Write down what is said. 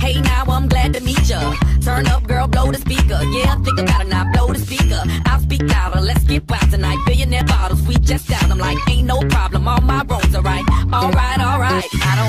Hey, now I'm glad to meet ya. Turn up, girl, blow the speaker. Yeah, think about it now, blow the speaker. I'll speak louder, let's get wild tonight. Billionaire bottles, we just out. I'm like, ain't no problem, all my roads are right. Alright, alright, I don't